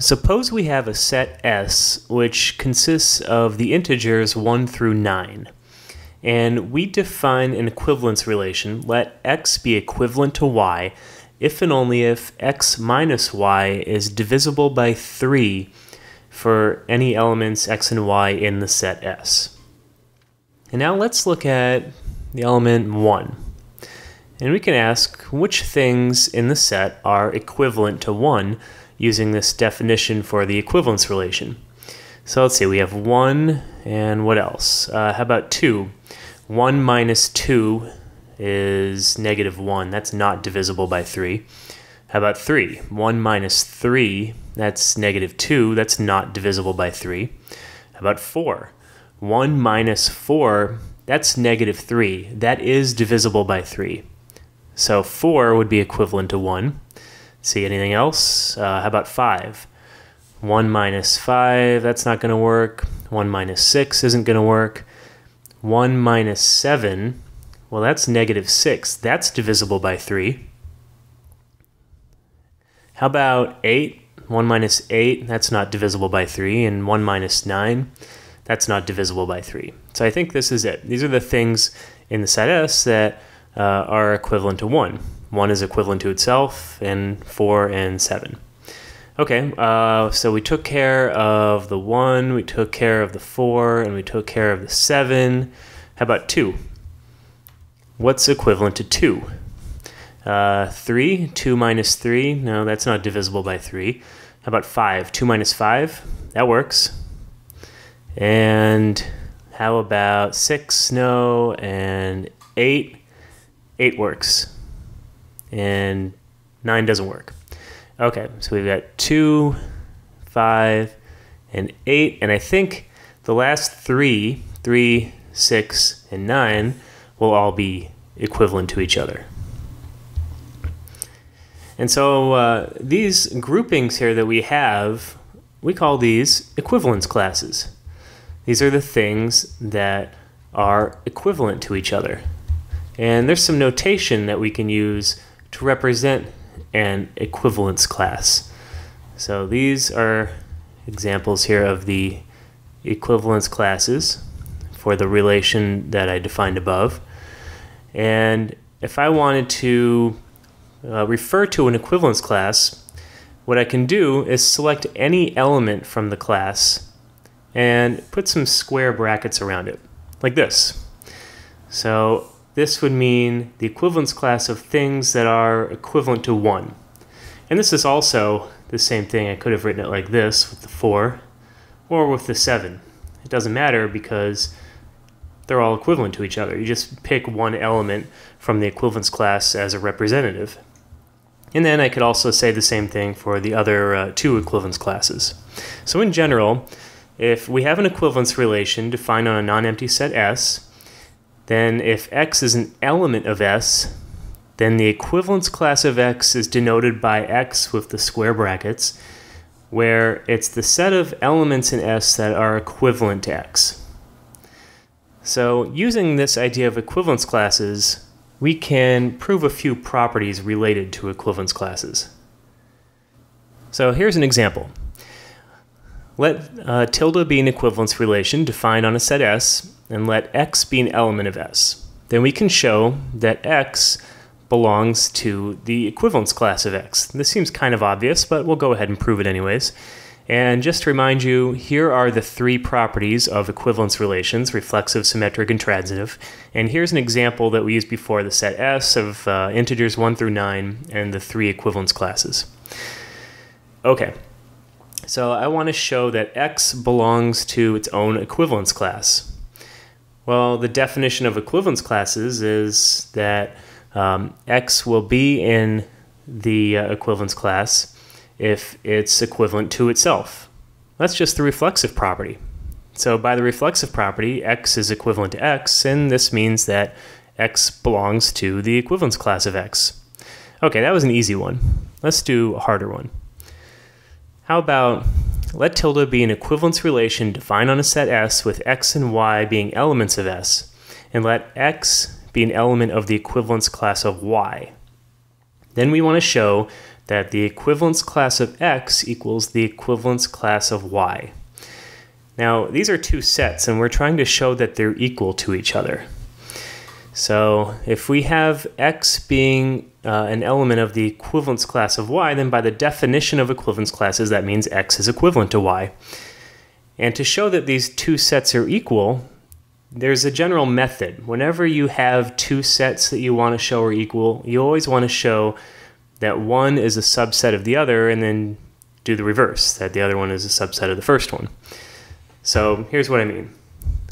Suppose we have a set S which consists of the integers 1 through 9. And we define an equivalence relation, let x be equivalent to y, if and only if x minus y is divisible by 3 for any elements x and y in the set S. And now let's look at the element 1. And we can ask which things in the set are equivalent to 1 using this definition for the equivalence relation. So let's see, we have 1 and what else? Uh, how about 2? 1 minus 2 is negative 1. That's not divisible by 3. How about 3? 1 minus 3, that's negative 2. That's not divisible by 3. How about 4? 1 minus 4, that's negative 3. That is divisible by 3. So 4 would be equivalent to 1. See anything else? Uh, how about 5? 1 minus 5, that's not going to work. 1 minus 6 isn't going to work. 1 minus 7, well, that's negative 6. That's divisible by 3. How about 8? 1 minus 8, that's not divisible by 3. And 1 minus 9, that's not divisible by 3. So I think this is it. These are the things in the set S that uh, are equivalent to 1. 1 is equivalent to itself, and 4 and 7. Okay, uh, so we took care of the 1, we took care of the 4, and we took care of the 7. How about 2? What's equivalent to 2? Uh, 3, 2 minus 3, no, that's not divisible by 3. How about 5? 2 minus 5, that works. And how about 6, no, and 8? 8 works and 9 doesn't work. Okay, so we've got 2, 5, and 8, and I think the last three, 3, 6, and 9, will all be equivalent to each other. And so uh, these groupings here that we have, we call these equivalence classes. These are the things that are equivalent to each other. And there's some notation that we can use represent an equivalence class. So these are examples here of the equivalence classes for the relation that I defined above. And if I wanted to uh, refer to an equivalence class, what I can do is select any element from the class and put some square brackets around it, like this. So this would mean the equivalence class of things that are equivalent to 1. And this is also the same thing. I could have written it like this with the 4 or with the 7. It doesn't matter because they're all equivalent to each other. You just pick one element from the equivalence class as a representative. And then I could also say the same thing for the other uh, two equivalence classes. So in general, if we have an equivalence relation defined on a non-empty set S, then if x is an element of S, then the equivalence class of x is denoted by x with the square brackets, where it's the set of elements in S that are equivalent to x. So using this idea of equivalence classes, we can prove a few properties related to equivalence classes. So here's an example. Let uh, tilde be an equivalence relation defined on a set S and let x be an element of S. Then we can show that x belongs to the equivalence class of x. This seems kind of obvious, but we'll go ahead and prove it anyways. And just to remind you, here are the three properties of equivalence relations, reflexive, symmetric, and transitive. And here's an example that we used before, the set S of uh, integers 1 through 9 and the three equivalence classes. Okay, so I want to show that x belongs to its own equivalence class. Well, the definition of equivalence classes is that um, X will be in the uh, equivalence class if it's equivalent to itself. That's just the reflexive property. So by the reflexive property, X is equivalent to X, and this means that X belongs to the equivalence class of X. Okay, that was an easy one. Let's do a harder one. How about let tilde be an equivalence relation defined on a set S with x and y being elements of S, and let x be an element of the equivalence class of y. Then we want to show that the equivalence class of x equals the equivalence class of y. Now, these are two sets, and we're trying to show that they're equal to each other. So if we have x being uh, an element of the equivalence class of y, then by the definition of equivalence classes, that means x is equivalent to y. And to show that these two sets are equal, there's a general method. Whenever you have two sets that you want to show are equal, you always want to show that one is a subset of the other and then do the reverse, that the other one is a subset of the first one. So here's what I mean.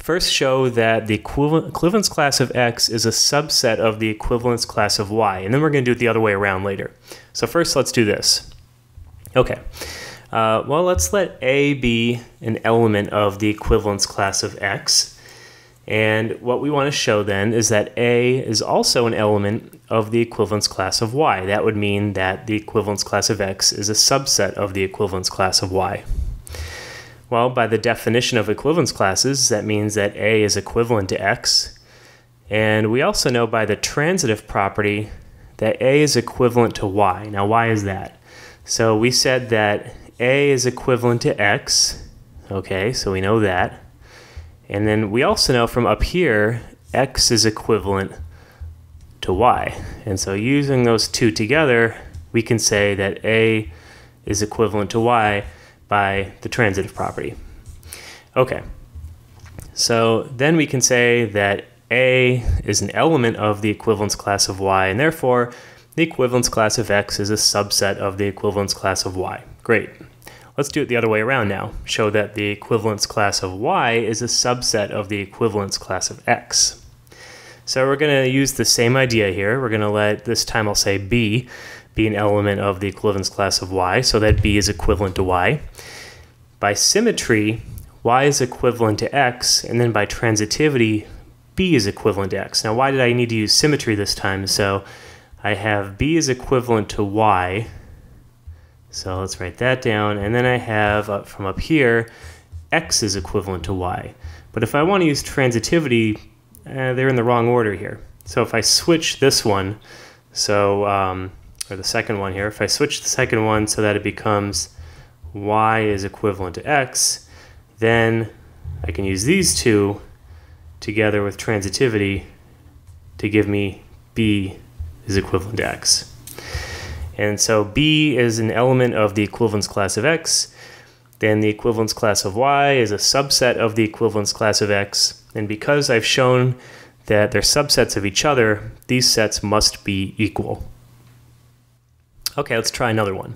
First show that the equivalence class of x is a subset of the equivalence class of y, and then we're going to do it the other way around later. So first let's do this. Okay, uh, well let's let a be an element of the equivalence class of x, and what we want to show then is that A is also an element of the equivalence class of Y. That would mean that the equivalence class of X is a subset of the equivalence class of Y. Well, by the definition of equivalence classes, that means that A is equivalent to X. And we also know by the transitive property that A is equivalent to Y. Now, why is that? So we said that A is equivalent to X. Okay, so we know that. And then we also know from up here, x is equivalent to y. And so using those two together, we can say that a is equivalent to y by the transitive property. Okay, so then we can say that a is an element of the equivalence class of y, and therefore the equivalence class of x is a subset of the equivalence class of y. Great. Let's do it the other way around now. Show that the equivalence class of y is a subset of the equivalence class of x. So we're going to use the same idea here. We're going to let, this time I'll say b, be an element of the equivalence class of y, so that b is equivalent to y. By symmetry, y is equivalent to x, and then by transitivity, b is equivalent to x. Now why did I need to use symmetry this time? So I have b is equivalent to y, so let's write that down. And then I have up from up here, x is equivalent to y. But if I want to use transitivity, eh, they're in the wrong order here. So if I switch this one, so, um, or the second one here, if I switch the second one so that it becomes y is equivalent to x, then I can use these two together with transitivity to give me b is equivalent to x. And so B is an element of the equivalence class of X. Then the equivalence class of Y is a subset of the equivalence class of X. And because I've shown that they're subsets of each other, these sets must be equal. Okay, let's try another one.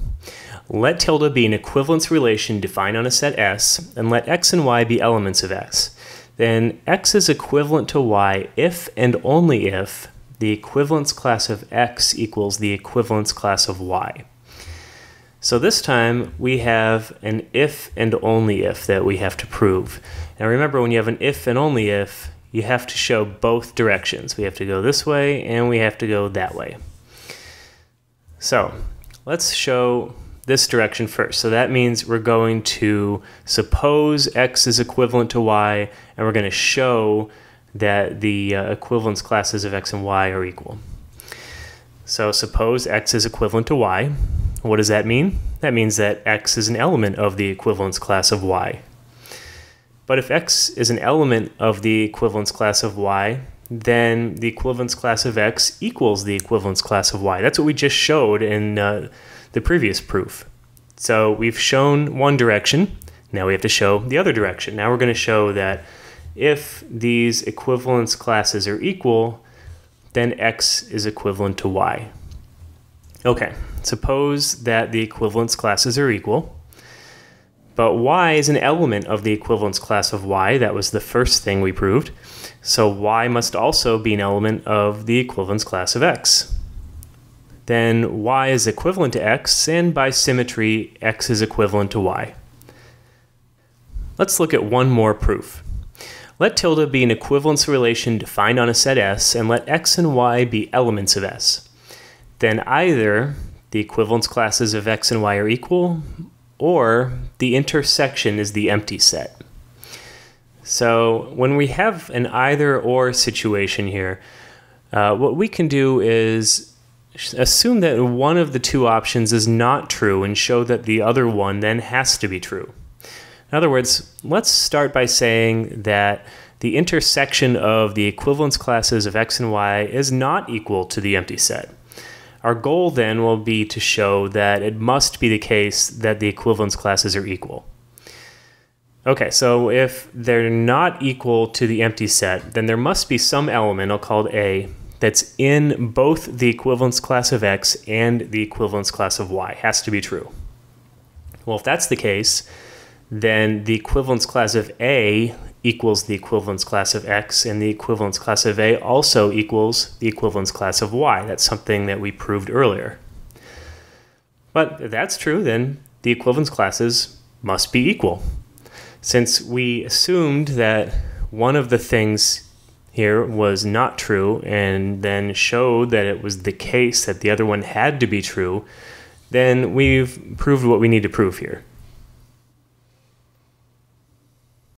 Let tilde be an equivalence relation defined on a set S, and let x and y be elements of S. Then x is equivalent to y if and only if the equivalence class of x equals the equivalence class of y. So this time we have an if and only if that we have to prove. Now remember when you have an if and only if, you have to show both directions. We have to go this way and we have to go that way. So let's show this direction first. So that means we're going to suppose x is equivalent to y and we're going to show that the uh, equivalence classes of x and y are equal. So suppose x is equivalent to y. What does that mean? That means that x is an element of the equivalence class of y. But if x is an element of the equivalence class of y, then the equivalence class of x equals the equivalence class of y. That's what we just showed in uh, the previous proof. So we've shown one direction, now we have to show the other direction. Now we're going to show that if these equivalence classes are equal, then x is equivalent to y. Okay, suppose that the equivalence classes are equal, but y is an element of the equivalence class of y. That was the first thing we proved. So y must also be an element of the equivalence class of x. Then y is equivalent to x, and by symmetry, x is equivalent to y. Let's look at one more proof. Let tilde be an equivalence relation defined on a set S, and let x and y be elements of S. Then either the equivalence classes of x and y are equal, or the intersection is the empty set. So when we have an either or situation here, uh, what we can do is assume that one of the two options is not true and show that the other one then has to be true. In other words, let's start by saying that the intersection of the equivalence classes of x and y is not equal to the empty set. Our goal then will be to show that it must be the case that the equivalence classes are equal. Okay, so if they're not equal to the empty set, then there must be some element, I'll call it A, that's in both the equivalence class of x and the equivalence class of y. Has to be true. Well, if that's the case, then the equivalence class of A equals the equivalence class of X, and the equivalence class of A also equals the equivalence class of Y. That's something that we proved earlier. But if that's true, then the equivalence classes must be equal. Since we assumed that one of the things here was not true and then showed that it was the case that the other one had to be true, then we've proved what we need to prove here.